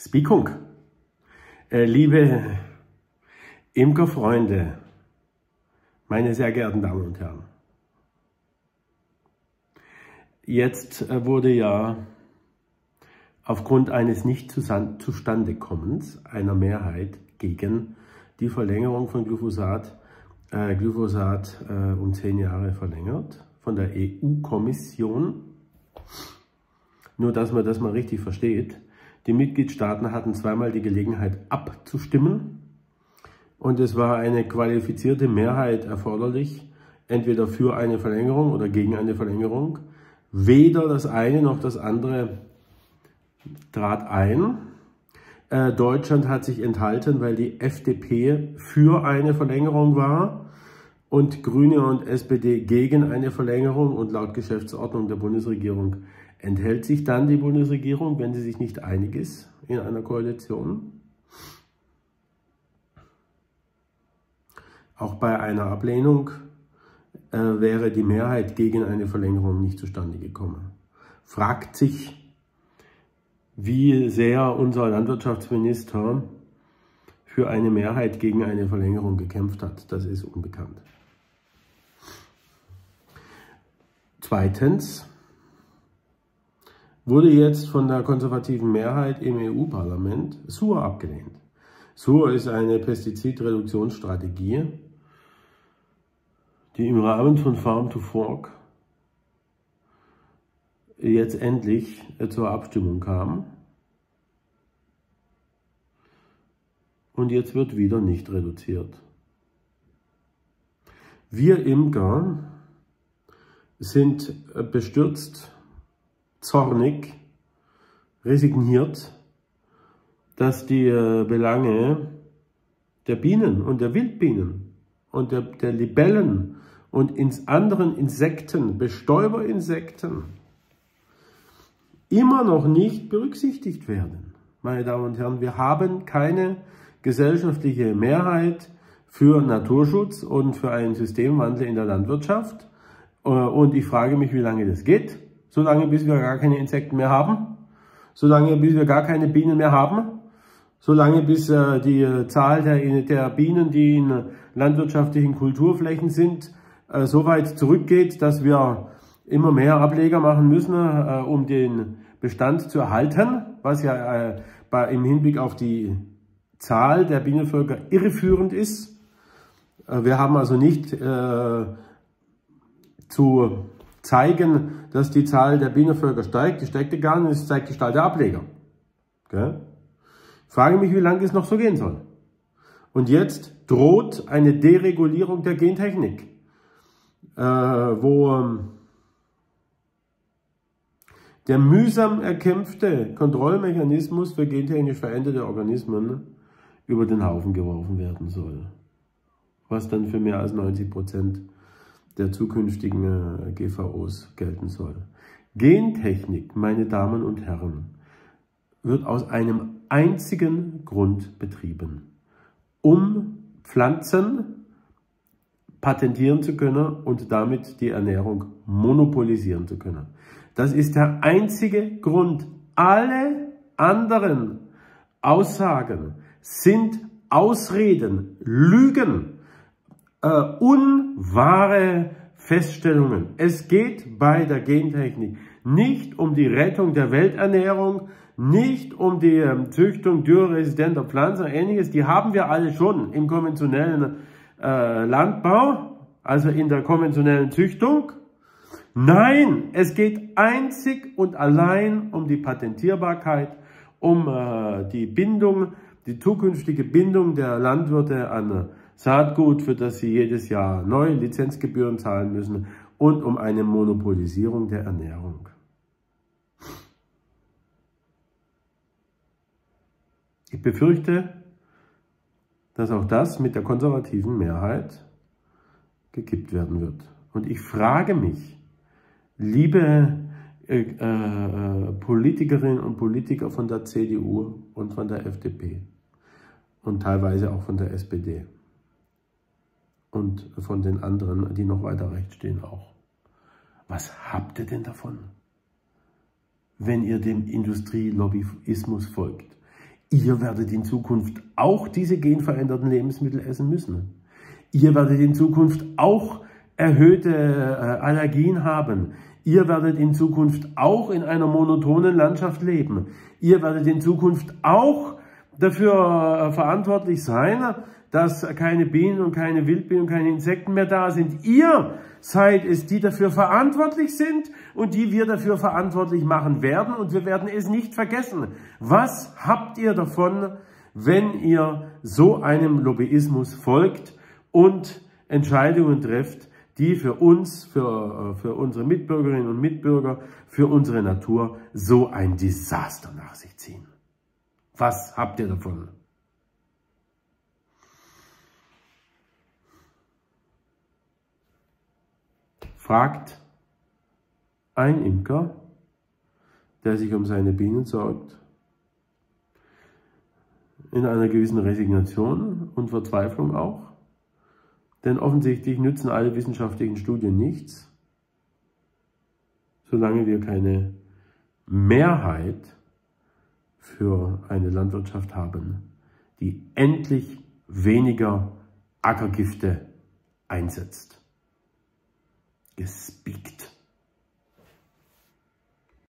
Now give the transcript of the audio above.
Spikung. Äh, liebe Imkerfreunde, meine sehr geehrten Damen und Herren. Jetzt äh, wurde ja aufgrund eines nicht zustandekommens einer Mehrheit gegen die Verlängerung von Glyphosat, äh, Glyphosat äh, um zehn Jahre verlängert von der EU-Kommission. Nur, dass man das mal richtig versteht. Die Mitgliedstaaten hatten zweimal die Gelegenheit abzustimmen und es war eine qualifizierte Mehrheit erforderlich, entweder für eine Verlängerung oder gegen eine Verlängerung. Weder das eine noch das andere trat ein. Äh, Deutschland hat sich enthalten, weil die FDP für eine Verlängerung war und Grüne und SPD gegen eine Verlängerung und laut Geschäftsordnung der Bundesregierung enthält sich dann die Bundesregierung, wenn sie sich nicht einig ist in einer Koalition? Auch bei einer Ablehnung äh, wäre die Mehrheit gegen eine Verlängerung nicht zustande gekommen. Fragt sich, wie sehr unser Landwirtschaftsminister für eine Mehrheit gegen eine Verlängerung gekämpft hat. Das ist unbekannt. Zweitens, wurde jetzt von der konservativen Mehrheit im EU-Parlament SUR abgelehnt. SUR ist eine Pestizidreduktionsstrategie, die im Rahmen von Farm to Fork jetzt endlich zur Abstimmung kam. Und jetzt wird wieder nicht reduziert. Wir Imker sind bestürzt zornig, resigniert, dass die äh, Belange der Bienen und der Wildbienen und der, der Libellen und ins anderen Insekten, Bestäuberinsekten, immer noch nicht berücksichtigt werden. Meine Damen und Herren, wir haben keine gesellschaftliche Mehrheit für Naturschutz und für einen Systemwandel in der Landwirtschaft. Äh, und ich frage mich, wie lange das geht solange bis wir gar keine Insekten mehr haben, solange bis wir gar keine Bienen mehr haben, solange bis äh, die äh, Zahl der, der, Bienen, die in landwirtschaftlichen Kulturflächen sind, äh, so weit zurückgeht, dass wir immer mehr Ableger machen müssen, äh, um den Bestand zu erhalten, was ja äh, bei, im Hinblick auf die Zahl der Bienenvölker irreführend ist. Äh, wir haben also nicht zu zeigen, dass die Zahl der Bienenvölker steigt. Die steigt ja gar nicht, das zeigt die Zahl der Ableger. Ich frage mich, wie lange es noch so gehen soll. Und jetzt droht eine Deregulierung der Gentechnik, äh, wo ähm, der mühsam erkämpfte Kontrollmechanismus für gentechnisch veränderte Organismen über den Haufen geworfen werden soll. Was dann für mehr als 90 Prozent der zukünftigen äh, GVOs gelten soll. Gentechnik, meine Damen und Herren, wird aus einem einzigen Grund betrieben, um Pflanzen patentieren zu können und damit die Ernährung monopolisieren zu können. Das ist der einzige Grund. Alle anderen Aussagen sind Ausreden, Lügen, äh, unwahre Feststellungen. Es geht bei der Gentechnik nicht um die Rettung der Welternährung, nicht um die ähm, Züchtung dürreresistenter Pflanzen und ähnliches. Die haben wir alle schon im konventionellen äh, Landbau, also in der konventionellen Züchtung. Nein, es geht einzig und allein um die Patentierbarkeit, um äh, die Bindung, die zukünftige Bindung der Landwirte an Saatgut, für das sie jedes Jahr neue Lizenzgebühren zahlen müssen und um eine Monopolisierung der Ernährung. Ich befürchte, dass auch das mit der konservativen Mehrheit gekippt werden wird. Und ich frage mich, liebe äh, äh, Politikerinnen und Politiker von der CDU und von der FDP und teilweise auch von der SPD, und von den anderen, die noch weiter rechts stehen, auch. Was habt ihr denn davon, wenn ihr dem Industrielobbyismus folgt? Ihr werdet in Zukunft auch diese genveränderten Lebensmittel essen müssen. Ihr werdet in Zukunft auch erhöhte äh, Allergien haben. Ihr werdet in Zukunft auch in einer monotonen Landschaft leben. Ihr werdet in Zukunft auch dafür äh, verantwortlich sein, dass keine Bienen und keine Wildbienen und keine Insekten mehr da sind. Ihr seid es, die dafür verantwortlich sind und die wir dafür verantwortlich machen werden und wir werden es nicht vergessen. Was habt ihr davon, wenn ihr so einem Lobbyismus folgt und Entscheidungen trefft, die für uns, für, äh, für unsere Mitbürgerinnen und Mitbürger, für unsere Natur so ein Desaster nach sich ziehen? Was habt ihr davon? fragt ein Imker, der sich um seine Bienen sorgt, in einer gewissen Resignation und Verzweiflung auch. Denn offensichtlich nützen alle wissenschaftlichen Studien nichts, solange wir keine Mehrheit für eine Landwirtschaft haben, die endlich weniger Ackergifte einsetzt. Gespickt.